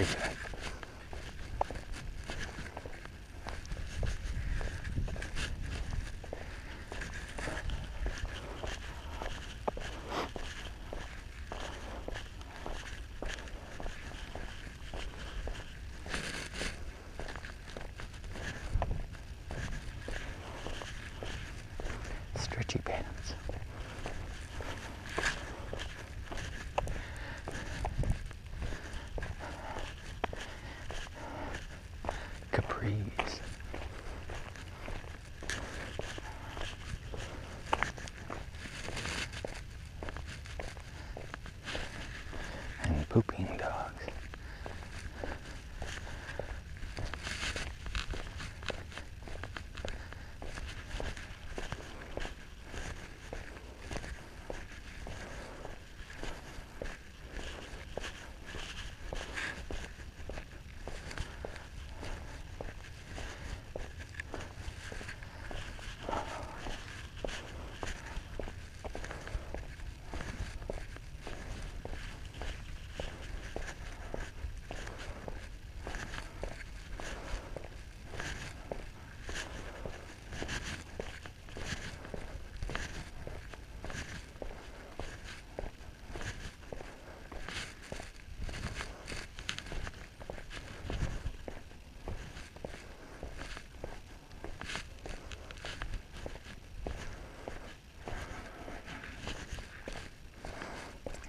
were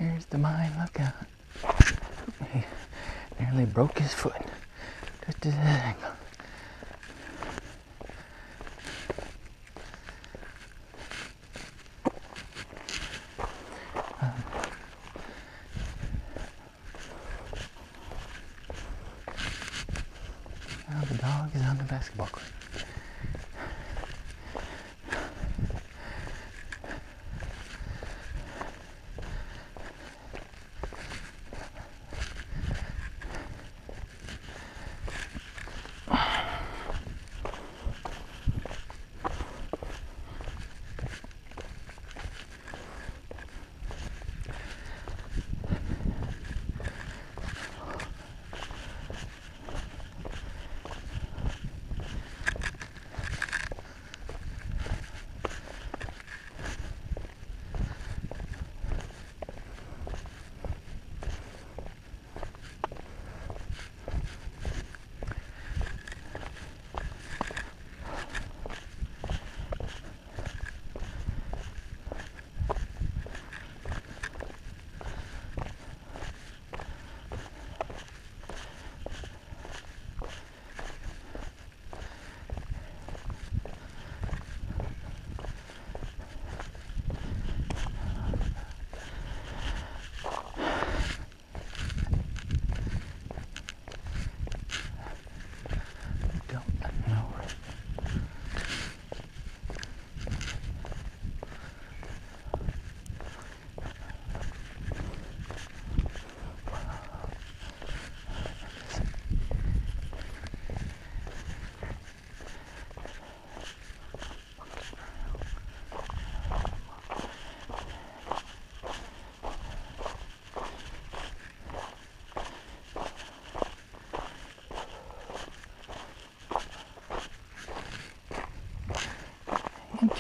Here's the mine, look out. He nearly broke his foot. Just.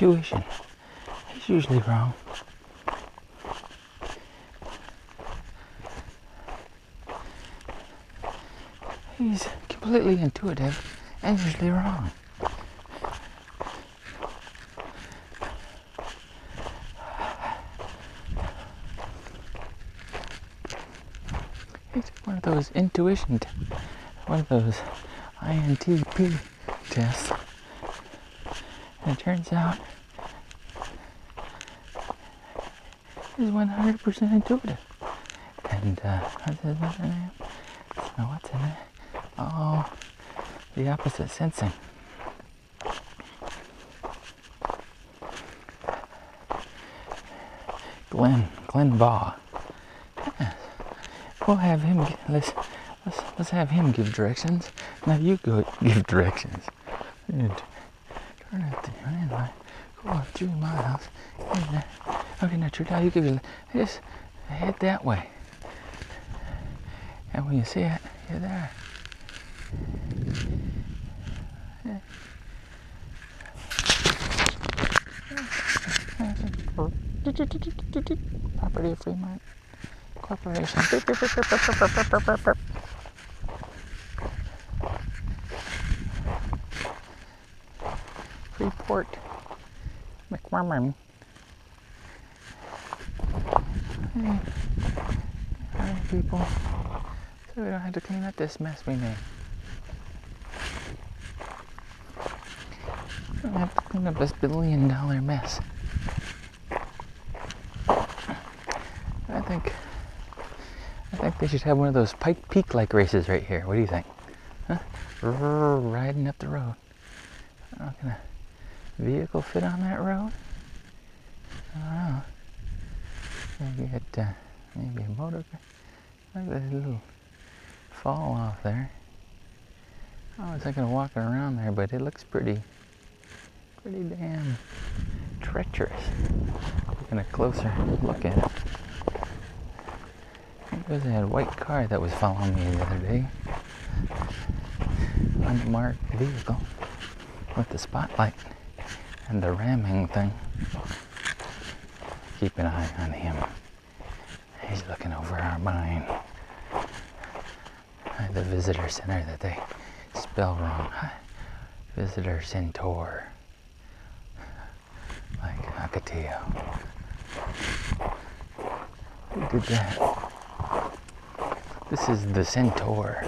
Intuition. He's usually wrong. He's completely intuitive and usually wrong. One of those intuition, one of those INTP tests. And it turns out he's 100% intuitive. And uh, what's name? What's his name? Oh, the opposite sensing. Glenn, Glenn Baugh. Yes. We'll have him. Let's let's let's have him give directions. Now you go give directions. And two miles in okay, now true down, you give your just head that way. And when you see it, you're there. Property of Fremont Corporation. Freeport. McMoRan. Hey. Hi, people. So we don't have to clean up this mess we made. We don't have to clean up this billion dollar mess. I think I think they should have one of those Pike Peak like races right here. What do you think? Huh? Riding up the road. How can a vehicle fit on that road? I don't know. Maybe it, uh, maybe a motor. Look at that little fall off there. I was thinking of walking around there, but it looks pretty, pretty damn treacherous. Taking a closer look at it. It was a white car that was following me the other day. Unmarked vehicle with the spotlight and the ramming thing. Keep an eye on him. He's looking over our mine. The visitor center that they spell wrong. Visitor Centaur. Like Hakatea. Who did that? This is the Centaur.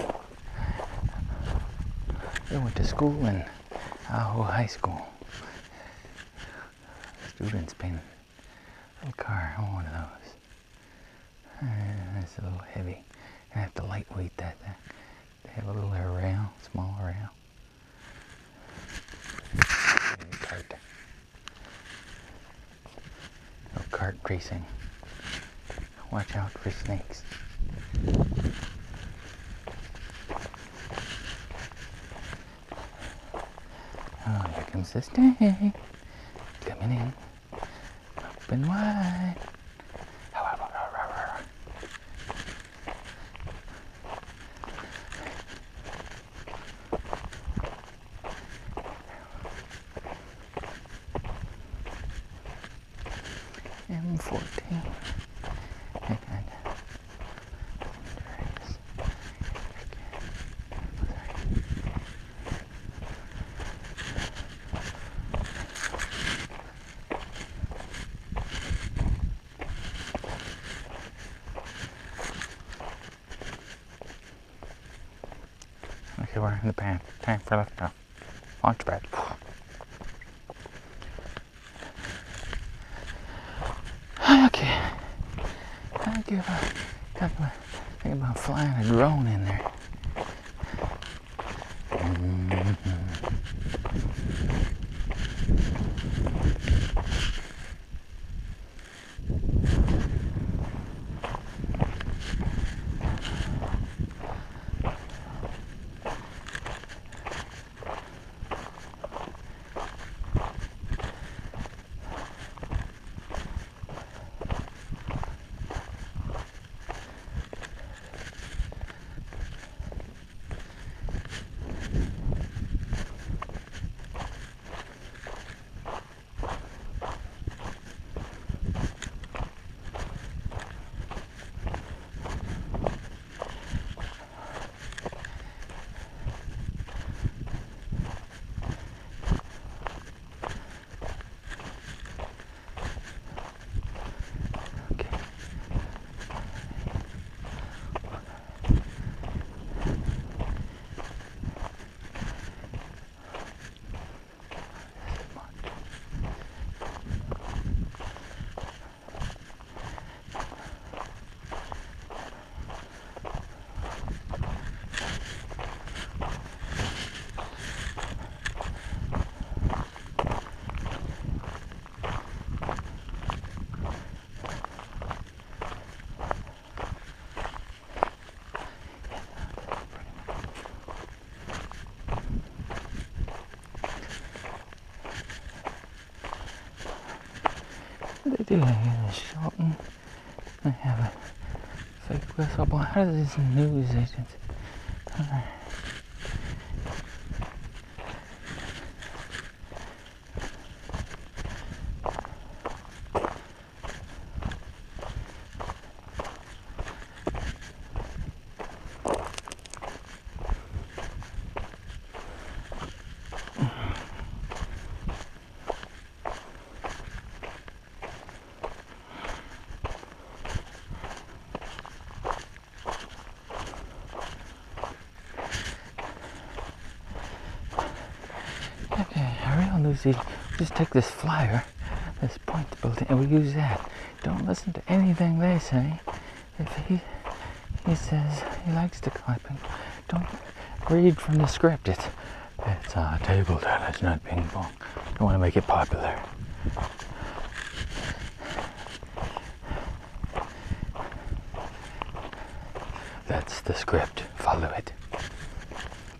They went to school in Ajo High School. Students painted a little car. I want one of those. Uh, it's a little heavy. I have to lightweight that. They have a little rail, small rail. Cart. No cart racing. Watch out for snakes. Oh, here comes the snake. Coming in. Open wide. seven. No. Launch pad. Okay. I give a talk about, think about flying a drone in there. Mm-hmm. Mhm. See, I have a Shelton. I have a fake whistleblower. How does these news agents? Okay, a real news agent. Just take this flyer, this point building, and we use that. Don't listen to anything they say. If he he says he likes to clapping, don't read from the script. It's it's uh, table tennis, not ping pong. Don't want to make it popular. That's the script. Follow it.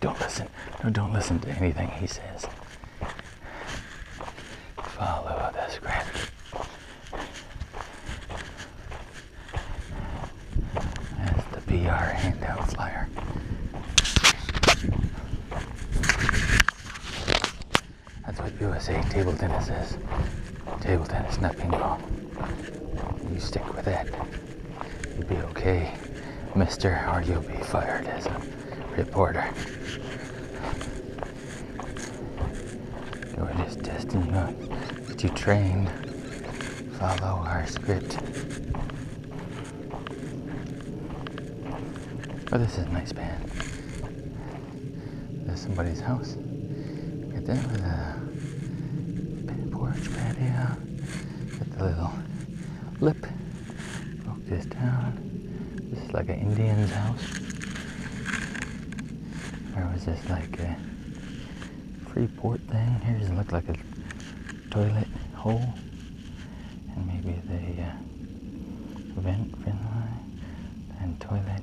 Don't listen. No, don't listen to anything he says. Follow the script. That's the PR handout flyer. That's what USA table tennis is. Table tennis, not ping pong. You stick with that. You'll be okay, mister, or you'll be fired as a reporter. You out. You trained. Follow our script. Oh, this is a nice band. There's somebody's house. Get there with a porch patio. Get the little lip. Broke this down. This is like an Indian's house. Or was this like a Freeport thing? Here's look like a toilet hole. And maybe the uh, vent, vent line, and toilet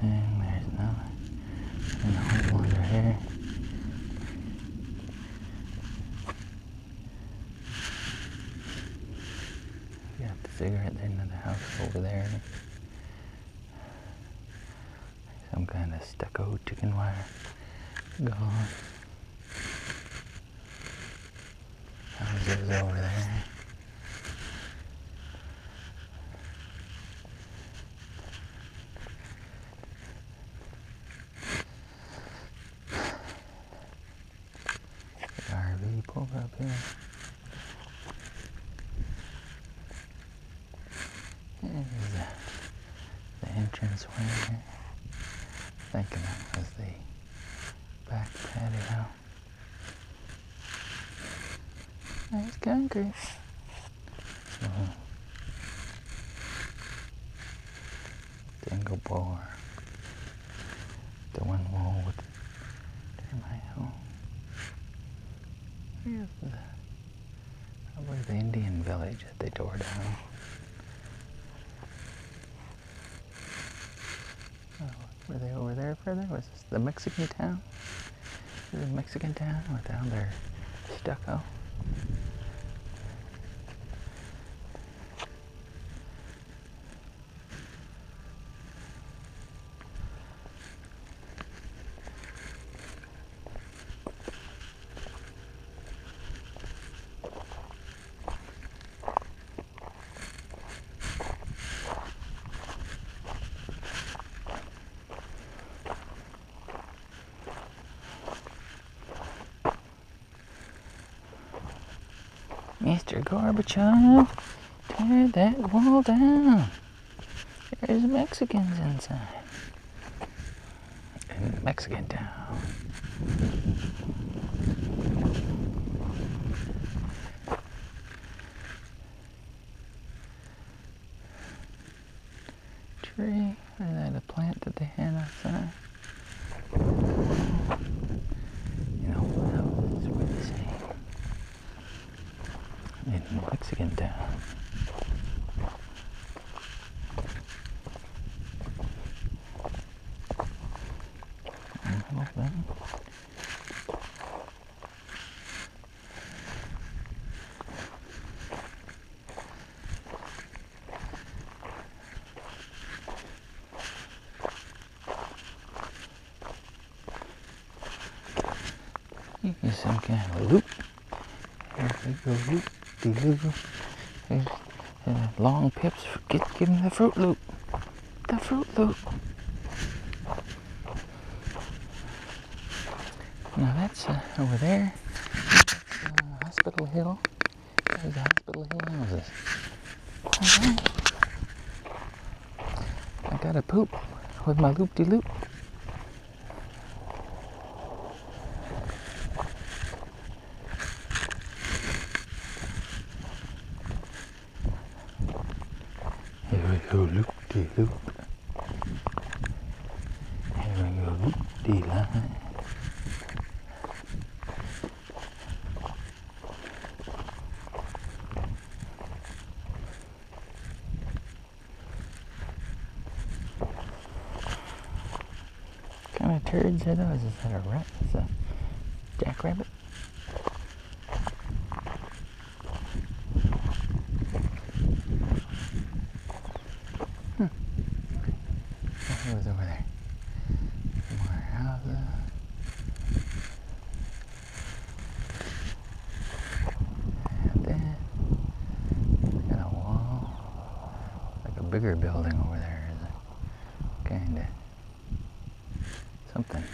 thing. There's another. And the hole under here. Got the cigarette end another house over there. Some kind of stucco chicken wire. Gone. Houses over there. The RV pulled up here. Here's the, the entrance way here. Thinking that was the back patio. Nice concrete. So, dingle bore. The one wall with termite hole. Here's the probably the Indian village that they tore down. Oh, were they over there further? Was this the Mexican town? Is it Mexican town or down there stucco? Mr. Gorbachev, tear that wall down. There's Mexicans inside. In Mexican town. Tree. Is that a plant that they had outside? You know, that was really same in Mexican town. Open. Some kind of loop. Here we go, loop, de loop. Uh, long pips. Get, give him the Fruit Loop. The Fruit Loop. Now that's uh, over there. Uh, Hospital Hill. There's the Hospital Hill houses. Alright. I got a poop with my loop-de-loop. Here we go, loop-de-loop. Here we go, loop-de-line. kind of turds are those? Is that a rat? Is that a jackrabbit? Hmm. What was over there? More houses. And then got a wall, like a bigger building over there. Is it? Kinda something.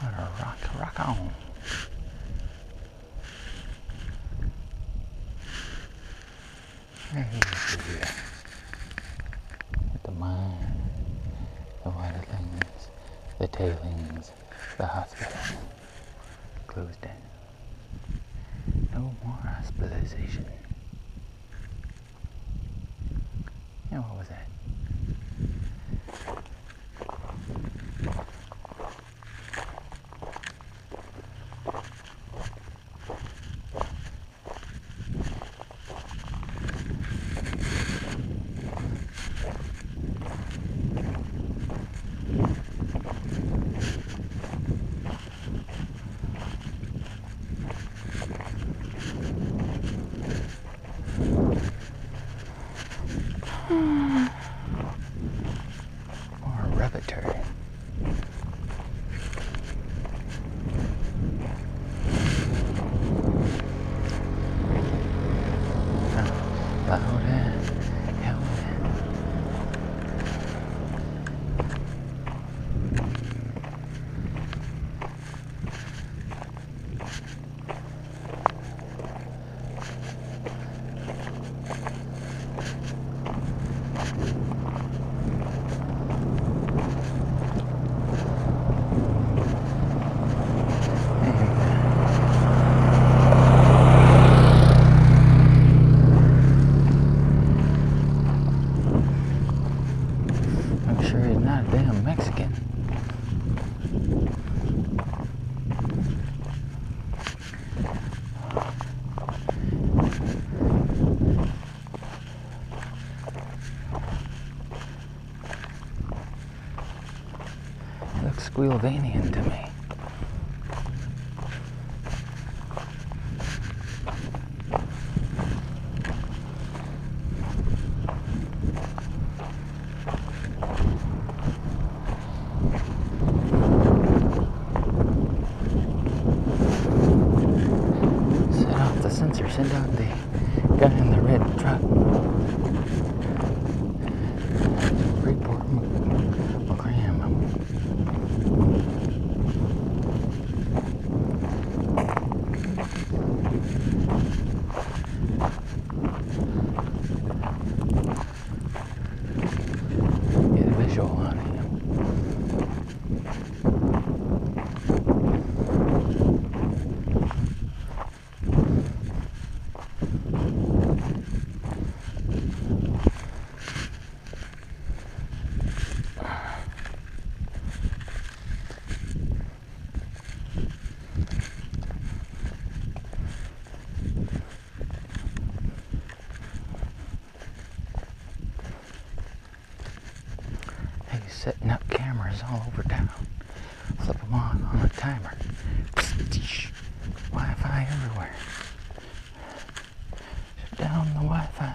What a rock, rock on. Right here. At the mine, the things, the tailings, the hospital. Closed down. No more hospitalization. Yeah, what was that? More repertory. Louder, louder. I'm sure he's not a damn Mexican. He Squealvanian to me. Set off the sensor, send out the guy in the red truck. Report McCram. He's setting up cameras all over town. Flip them on on a timer. Wi-Fi everywhere. Shut down the Wi-Fi.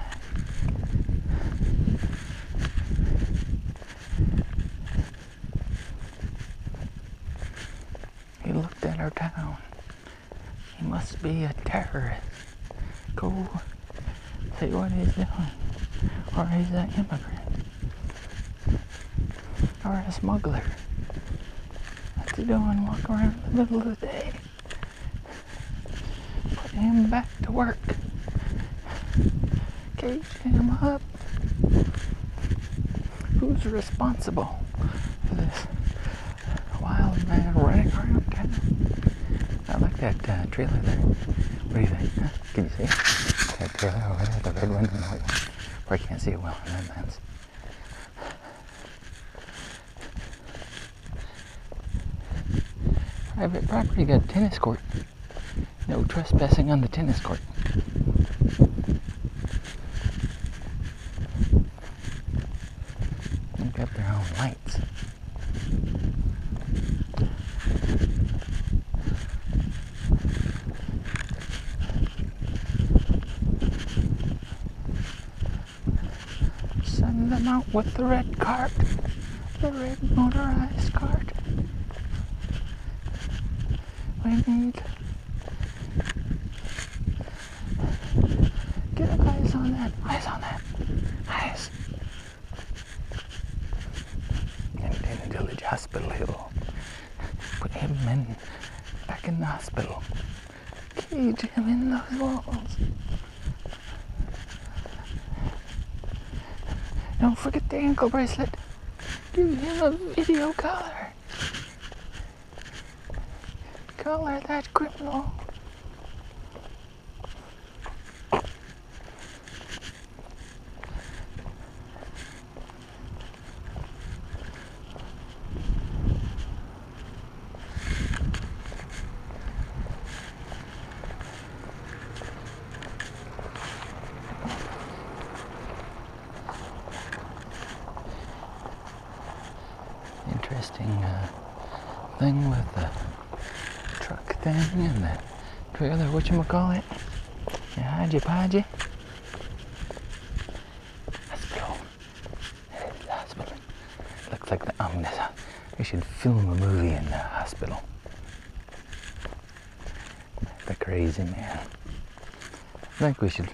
He He must be a terrorist. Go see what he's doing. Or he's an immigrant. Or a smuggler. What's he doing walking around in the middle of the day? Put him back to work. Cage him up. Who's responsible for this wild man running around town? That uh, trailer there. What do you think? Huh? Can you see it? that trailer over there, the red one and the white one? Or I can't see it well in that lens. Private property got a tennis court. No trespassing on the tennis court. They've got their own lights. Out with the red cart. The red motorized cart. We need. Get eyes on that. Eyes on that. Eyes. And in the Village Hospital Hill. Put him in back in the hospital. Cage him in those walls. Don't forget the ankle bracelet. Give him a video collar. Collar that criminal. Interesting uh, thing with the truck thing and the trailer, whatchamacallit. Yeah, haji podgy. Hospital. That is the hospital. Looks like the ominous. We should film a movie in the hospital. The crazy man. I think we should.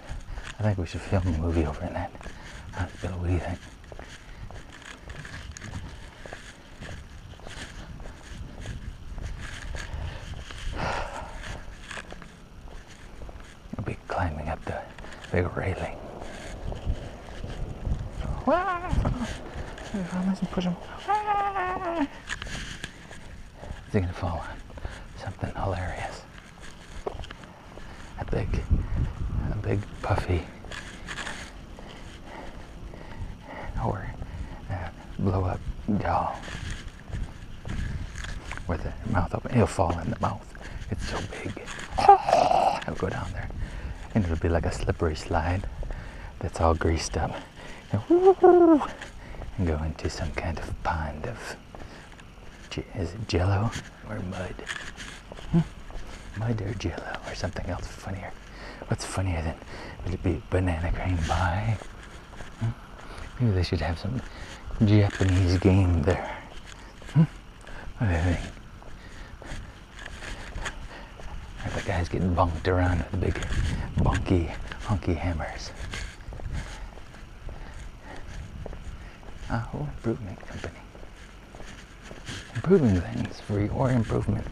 I think we should film a movie over in that hospital. What do you think? We'll be climbing up the big railing. Wah! If I mustn't push him. Wah! Is he gonna fall on something hilarious? A big, a big puffy, or a blow up doll with the mouth open. He'll fall in the mouth. It's so big. He'll go down there, and it'll be like a slippery slide that's all greased up, and, and go into some kind of pond of is it Jello or mud? Hmm? Mud or Jello or something else funnier? What's funnier than would it be banana cream pie? Hmm? Maybe they should have some Japanese game there. Hmm? What do you think? Guys getting bunked around with big, bunky, hunky hammers. Ah, oh, improvement company. Improving things for your improvement.